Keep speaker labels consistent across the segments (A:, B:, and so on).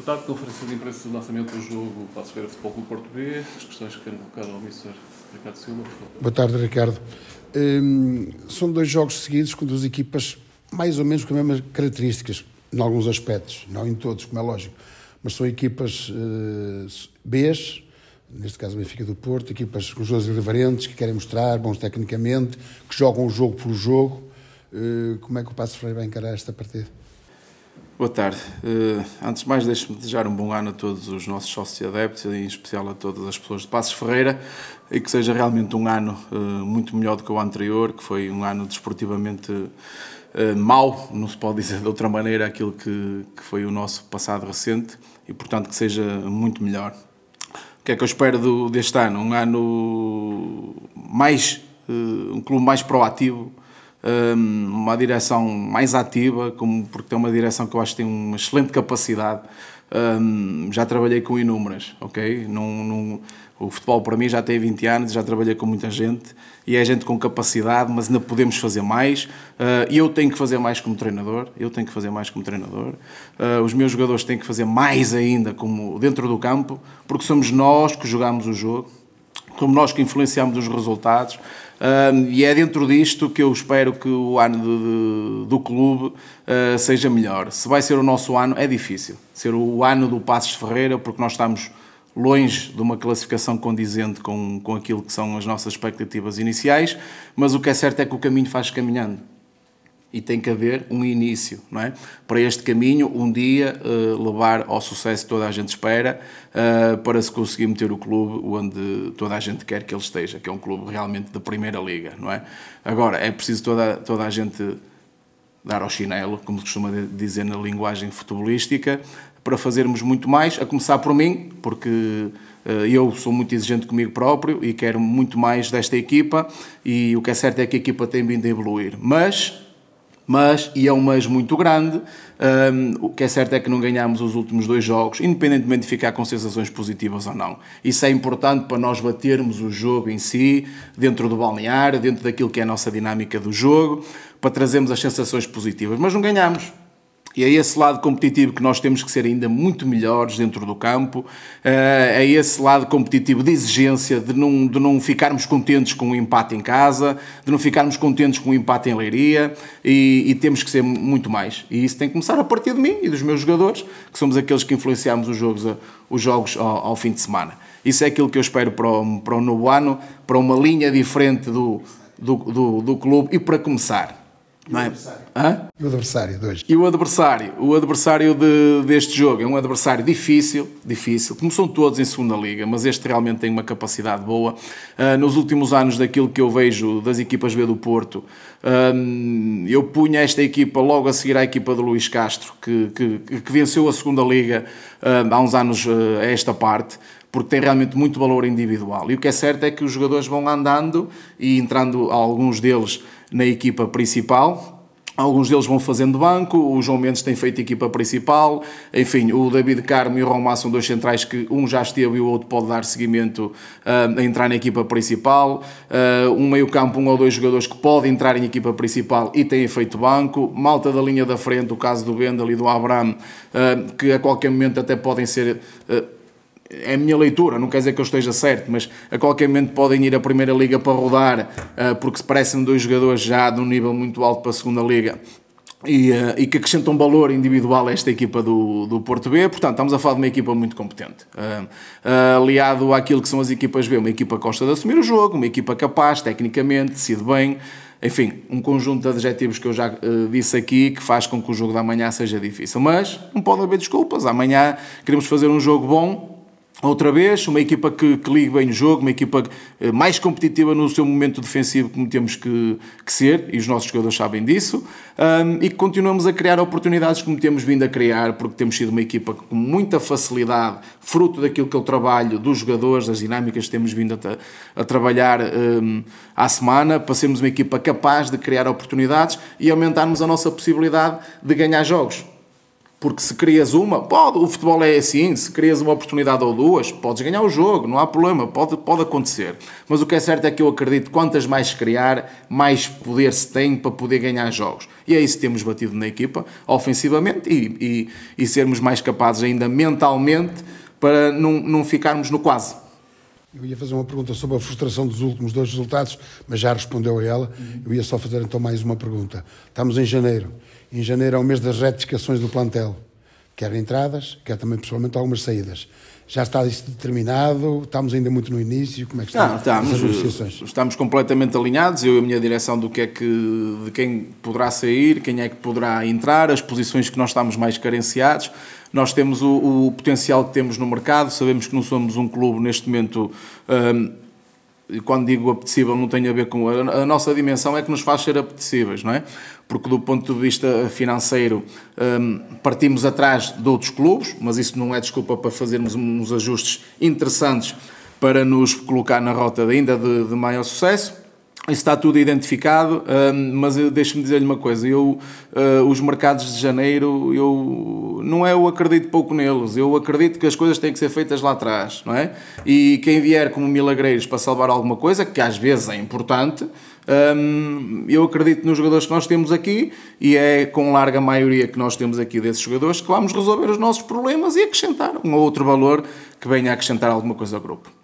A: Boa tarde, conferência de imprensa de lançamento do jogo Passo Feira Futebol Clube B. As questões que quero colocar ao Mr. Ricardo Silva.
B: Boa tarde, Ricardo. Hum, são dois jogos seguidos com duas equipas mais ou menos com as mesmas características, em alguns aspectos, não em todos, como é lógico, mas são equipas uh, Bs, neste caso Benfica do Porto, equipas com jogadores irreverentes, que querem mostrar, bons tecnicamente, que jogam o jogo pelo jogo. Uh, como é que o Passo Freire vai encarar esta partida?
C: Boa tarde. Uh, antes de mais, deixe-me desejar um bom ano a todos os nossos sócios e adeptos, em especial a todas as pessoas de Passos Ferreira, e que seja realmente um ano uh, muito melhor do que o anterior, que foi um ano desportivamente uh, mau, não se pode dizer de outra maneira, aquilo que, que foi o nosso passado recente, e portanto que seja muito melhor. O que é que eu espero do, deste ano? Um ano mais, um clube mais proativo, uma direção mais ativa, como, porque tem uma direção que eu acho que tem uma excelente capacidade. Um, já trabalhei com inúmeras, ok? Num, num, o futebol para mim já tem 20 anos, já trabalhei com muita gente e é gente com capacidade, mas ainda podemos fazer mais. Uh, eu tenho que fazer mais como treinador, eu tenho que fazer mais como treinador. Os meus jogadores têm que fazer mais ainda como dentro do campo, porque somos nós que jogamos o jogo, somos nós que influenciamos os resultados. E é dentro disto que eu espero que o ano de, de, do clube uh, seja melhor. Se vai ser o nosso ano, é difícil. Ser o ano do Passos Ferreira, porque nós estamos longe de uma classificação condizente com, com aquilo que são as nossas expectativas iniciais, mas o que é certo é que o caminho faz caminhando e tem que haver um início, não é? Para este caminho, um dia uh, levar ao sucesso que toda a gente espera, uh, para se conseguir meter o clube onde toda a gente quer que ele esteja, que é um clube realmente da primeira liga, não é? Agora, é preciso toda, toda a gente dar ao chinelo, como se costuma dizer na linguagem futebolística, para fazermos muito mais, a começar por mim, porque uh, eu sou muito exigente comigo próprio e quero muito mais desta equipa, e o que é certo é que a equipa tem vindo a evoluir, mas mas, e é um mas muito grande, um, o que é certo é que não ganhámos os últimos dois jogos, independentemente de ficar com sensações positivas ou não. Isso é importante para nós batermos o jogo em si, dentro do balneário, dentro daquilo que é a nossa dinâmica do jogo, para trazermos as sensações positivas. Mas não ganhámos. E é esse lado competitivo que nós temos que ser ainda muito melhores dentro do campo, eh, é esse lado competitivo de exigência, de não, de não ficarmos contentes com o um empate em casa, de não ficarmos contentes com o um empate em Leiria, e, e, temos que ser muito mais. E isso tem que começar a partir de mim e dos meus jogadores, que somos aqueles que influenciamos os jogos, os jogos ao, ao fim de semana. Isso é aquilo que eu espero para o, para o novo ano, para uma linha diferente do, do, do, do clube e para começar
B: não é? Hã? E o adversário, dois.
C: E o adversário, o adversário de, deste jogo é um adversário difícil, difícil, como são todos em segunda liga, mas este realmente tem uma capacidade boa. Uh, nos últimos anos, daquilo que eu vejo das equipas B do Porto, uh, eu punha esta equipa logo a seguir à equipa de Luís Castro, que, que, que venceu a segunda liga uh, há uns anos a esta parte porque tem realmente muito valor individual. E o que é certo é que os jogadores vão andando e entrando alguns deles na equipa principal. Alguns deles vão fazendo banco, o João Mendes tem feito equipa principal, enfim, o David Carmo e o Romá são dois centrais que um já esteve e o outro pode dar seguimento uh, a entrar na equipa principal. Uh, um meio-campo, um ou dois jogadores que podem entrar em equipa principal e têm feito banco. Malta da linha da frente, o caso do Bendel e do Abraham, uh, que a qualquer momento até podem ser é a minha leitura, não quer dizer que eu esteja certo, mas a qualquer momento podem ir à Primeira Liga para rodar, uh, porque parecem dois jogadores já de um nível muito alto para a Segunda Liga e, uh, e que acrescentam valor individual a esta equipa do, do Porto B. Portanto, estamos a falar de uma equipa muito competente. Uh, aliado àquilo que são as equipas B, uma equipa que gosta de assumir o jogo, uma equipa capaz, tecnicamente, decide bem. Enfim, um conjunto de adjetivos que eu já disse aqui que faz com que o jogo da manhã seja difícil. Mas não pode haver desculpas. Amanhã queremos fazer um jogo bom, Outra vez, uma equipa que, que ligue bem o jogo, uma equipa eh, mais competitiva no seu momento defensivo, como temos que, que ser, e os nossos jogadores sabem disso, um, e que continuamos a criar oportunidades como temos vindo a criar, porque temos sido uma equipa com muita facilidade, fruto daquilo que é o trabalho dos jogadores, das dinâmicas que temos vindo a, a trabalhar um, à semana, para sermos uma equipa capaz de criar oportunidades e aumentarmos a nossa possibilidade de ganhar jogos. Porque se crias uma, pode, o futebol é assim, se crias uma oportunidade ou duas, podes ganhar o jogo, não há problema, pode, pode acontecer. Mas o que é certo é que eu acredito quantas mais criar, mais poder se tem para poder ganhar jogos. E é isso que temos batido na equipa, ofensivamente, e, e, e sermos mais capazes ainda mentalmente para não, não ficarmos no quase.
B: Eu ia fazer uma pergunta sobre a frustração dos últimos dois resultados, mas já respondeu a ela. Eu ia só fazer então mais uma pergunta. Estamos em janeiro. Em janeiro é o mês das retificações do plantel. Quer entradas, quer também pessoalmente algumas saídas. Já está isso determinado? Estamos ainda muito no início? Como é que
C: está estamos, as negociações? Estamos completamente alinhados, eu e a minha direção do que é que, de quem poderá sair, quem é que poderá entrar, as posições que nós estamos mais carenciados. Nós temos o, o potencial que temos no mercado, sabemos que não somos um clube neste momento. Um, e quando digo apetecível não tem a ver com a, nossa dimensão é que nos faz ser apetecíveis, não é? Porque do ponto de vista financeiro um, partimos atrás de outros clubes, mas isso não é desculpa para fazermos uns ajustes interessantes para nos colocar na rota ainda de maior sucesso. Está tudo identificado, hum, mas deixe-me dizer-lhe uma coisa: eu, uh, os mercados de janeiro, eu não é eu acredito pouco neles, eu acredito que as coisas têm que ser feitas lá atrás, não é? E quem vier como milagreiros para salvar alguma coisa, que às vezes é importante, um, eu acredito nos jogadores que nós temos aqui e é com larga maioria que nós temos aqui desses jogadores que vamos resolver os nossos problemas e acrescentar um ou outro valor que venha a acrescentar alguma coisa ao grupo.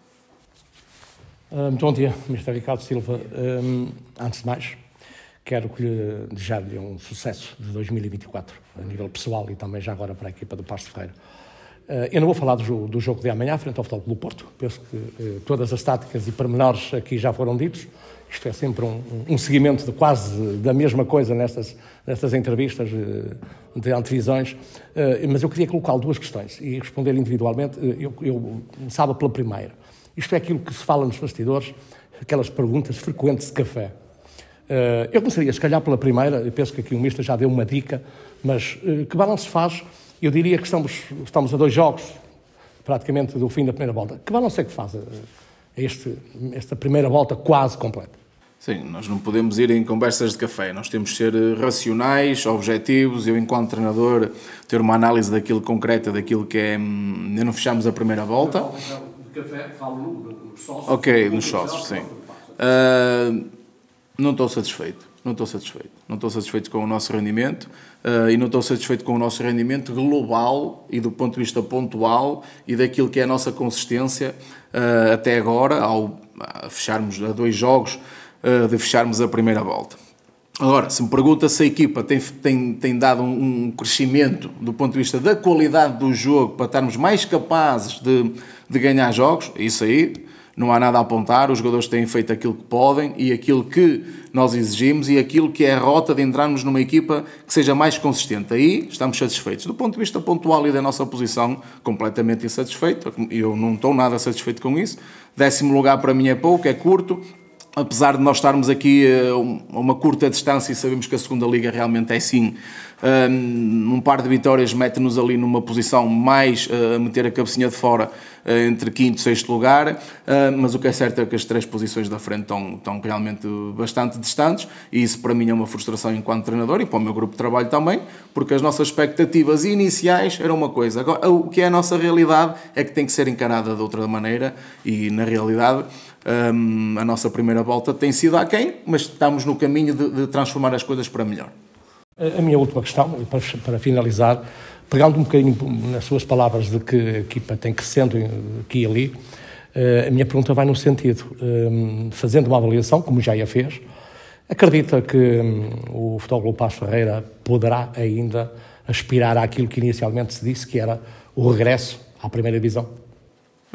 D: Ah, muito bom dia, Mr. Ricardo Silva. Um, antes de mais, quero que lhe desejar-lhe um sucesso de 2024, a nível pessoal e também já agora para a equipa do Pasto Ferreira. Uh, eu não vou falar do jogo, do jogo de amanhã, frente ao Futebol Clube Porto. Penso que todas as táticas e pormenores aqui já foram ditos. Isto é sempre um, um seguimento de quase da mesma coisa nestas, nestas entrevistas de antevisões. mas eu queria colocar duas questões e responder individualmente. eu, eu começava pela primeira. Isto é aquilo que se fala nos bastidores, aquelas perguntas frequentes de café. Uh, eu começaria, se calhar, pela primeira, eu penso que aqui o Mista já deu uma dica, mas uh, que balanço faz? Eu diria que estamos, estamos a dois jogos, praticamente, do fim da primeira volta. Que balanço é que faz uh, este, esta primeira volta quase completa?
C: Sim, nós não podemos ir em conversas de café, nós temos de ser racionais, objetivos. Eu, enquanto treinador, ter uma análise daquilo concreta, daquilo que é. Hum, ainda não fechamos a primeira volta café, falo nos sócios. Ok, nos sócios, sim. Uh, não estou satisfeito. Não estou satisfeito. Não estou satisfeito com o nosso rendimento uh, e não estou satisfeito com o nosso rendimento global e do ponto de vista pontual e daquilo que é a nossa consistência uh, até agora, ao fecharmos a dois jogos, de fecharmos a primeira volta. Agora, se me pergunta se a equipa tem, tem, tem dado um, crescimento do ponto de vista da qualidade do jogo para estarmos mais capazes de de ganhar jogos, isso aí não há nada a apontar, os jogadores têm feito aquilo que podem e aquilo que nós exigimos e aquilo que é a rota de entrarmos numa equipa que seja mais consistente. Aí estamos satisfeitos. Do ponto de vista pontual e da nossa posição, completamente insatisfeito. Eu não estou nada satisfeito com isso. Décimo lugar para mim é pouco, é curto. Apesar de nós estarmos aqui a uma curta distância e sabemos que a segunda liga realmente é sim um par de vitórias mete-nos ali numa posição mais a meter a cabecinha de fora entre quinto e sexto lugar, mas o que é certo é que as três posições da frente estão, estão realmente bastante distantes e isso para mim é uma frustração enquanto treinador e para o meu grupo de trabalho também, porque as nossas expectativas iniciais eram uma coisa. Agora, o que é a nossa realidade é que tem que ser encarada de outra maneira e, na realidade, a nossa primeira volta tem sido aquém, mas estamos no caminho de, de transformar as coisas para melhor.
D: A minha última questão, para, para finalizar, pegando um bocadinho nas suas palavras de que a equipa tem crescendo aqui e ali, eh, a minha pergunta vai no sentido, eh, fazendo uma avaliação, como já a fez, acredita que hum, o Futebol Paz Ferreira poderá ainda aspirar àquilo que inicialmente se disse, que era o regresso à primeira divisão?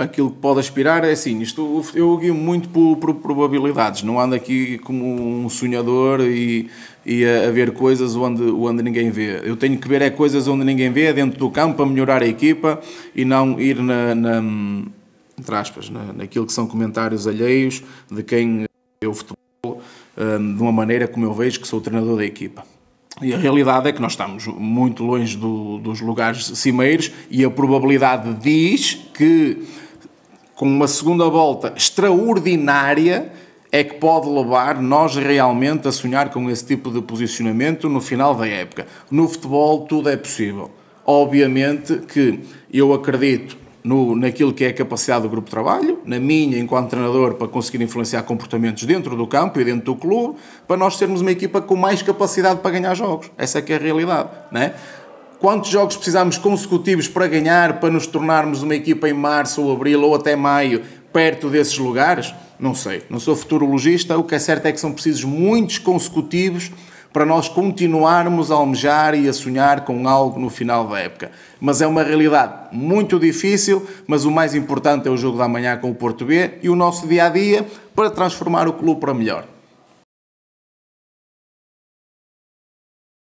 C: Aquilo que pode aspirar é assim, isto, eu guio muito por, por probabilidades, não ando aqui como um sonhador e, e a, a, ver coisas onde, onde ninguém vê. Eu tenho que ver é coisas onde ninguém vê, dentro do campo, para melhorar a equipa e não ir na, na entre aspas, na, naquilo que são comentários alheios de quem é o futebol um, de uma maneira como eu vejo que sou o treinador da equipa. E a realidade é que nós estamos muito longe do, dos lugares cimeiros e a probabilidade diz que com uma segunda volta extraordinária é que pode levar nós realmente a sonhar com esse tipo de posicionamento no final da época. No futebol tudo é possível. Obviamente que eu acredito no, naquilo que é a capacidade do grupo de trabalho, na minha enquanto treinador para conseguir influenciar comportamentos dentro do campo e dentro do clube, para nós sermos uma equipa com mais capacidade para ganhar jogos. Essa é que é a realidade, não é? Quantos jogos precisamos consecutivos para ganhar, para nos tornarmos uma equipa em março ou abril ou até maio, perto desses lugares? Não sei, não sou futurologista, o que é certo é que são precisos muitos consecutivos para nós continuarmos a almejar e a sonhar com algo no final da época. Mas é uma realidade muito difícil, mas o mais importante é o jogo da manhã com o Porto B e o nosso dia a dia para transformar o clube para melhor.